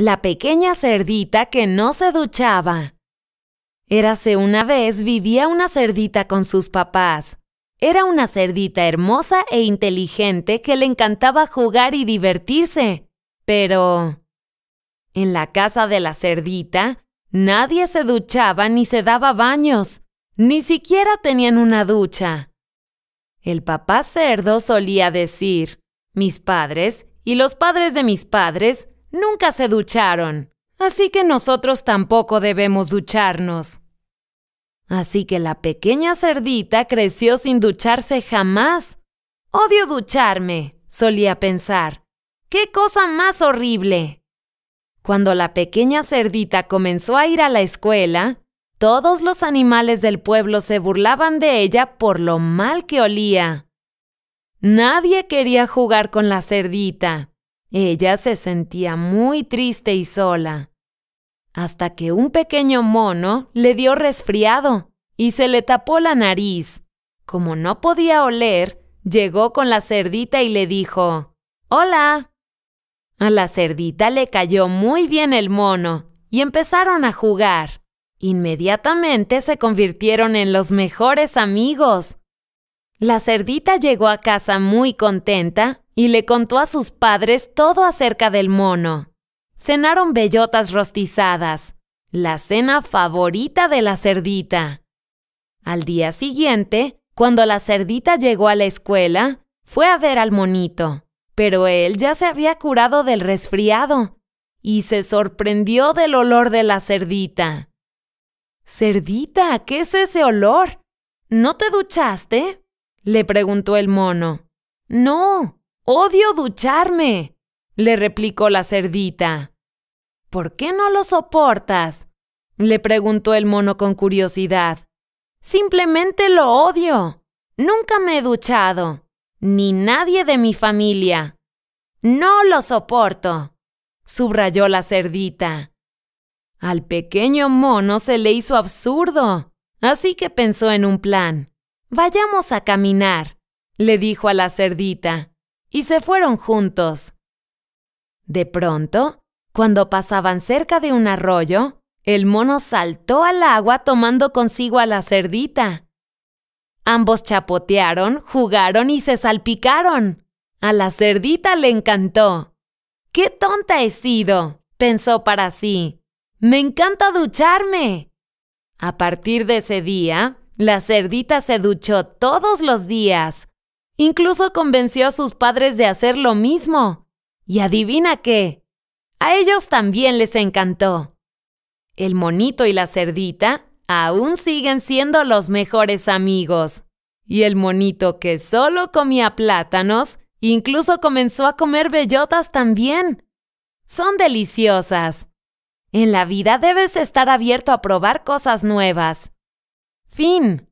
La pequeña cerdita que no se duchaba. Érase una vez vivía una cerdita con sus papás. Era una cerdita hermosa e inteligente que le encantaba jugar y divertirse. Pero... En la casa de la cerdita, nadie se duchaba ni se daba baños. Ni siquiera tenían una ducha. El papá cerdo solía decir, mis padres y los padres de mis padres nunca se ducharon, así que nosotros tampoco debemos ducharnos. Así que la pequeña cerdita creció sin ducharse jamás. Odio ducharme, solía pensar. ¡Qué cosa más horrible! Cuando la pequeña cerdita comenzó a ir a la escuela, todos los animales del pueblo se burlaban de ella por lo mal que olía. Nadie quería jugar con la cerdita. Ella se sentía muy triste y sola. Hasta que un pequeño mono le dio resfriado y se le tapó la nariz. Como no podía oler, llegó con la cerdita y le dijo, Hola. A la cerdita le cayó muy bien el mono y empezaron a jugar. Inmediatamente se convirtieron en los mejores amigos. La cerdita llegó a casa muy contenta y le contó a sus padres todo acerca del mono. Cenaron bellotas rostizadas, la cena favorita de la cerdita. Al día siguiente, cuando la cerdita llegó a la escuela, fue a ver al monito, pero él ya se había curado del resfriado y se sorprendió del olor de la cerdita. Cerdita, ¿qué es ese olor? ¿No te duchaste? le preguntó el mono. No, odio ducharme, le replicó la cerdita. ¿Por qué no lo soportas? le preguntó el mono con curiosidad. Simplemente lo odio. Nunca me he duchado, ni nadie de mi familia. No lo soporto, subrayó la cerdita. Al pequeño mono se le hizo absurdo, así que pensó en un plan. Vayamos a caminar, le dijo a la cerdita, y se fueron juntos. De pronto, cuando pasaban cerca de un arroyo, el mono saltó al agua tomando consigo a la cerdita. Ambos chapotearon, jugaron y se salpicaron. A la cerdita le encantó. ¡Qué tonta he sido! pensó para sí. ¡Me encanta ducharme! A partir de ese día, la cerdita se duchó todos los días. Incluso convenció a sus padres de hacer lo mismo. Y adivina qué. A ellos también les encantó. El monito y la cerdita aún siguen siendo los mejores amigos. Y el monito que solo comía plátanos, incluso comenzó a comer bellotas también. Son deliciosas. En la vida debes estar abierto a probar cosas nuevas. Fin.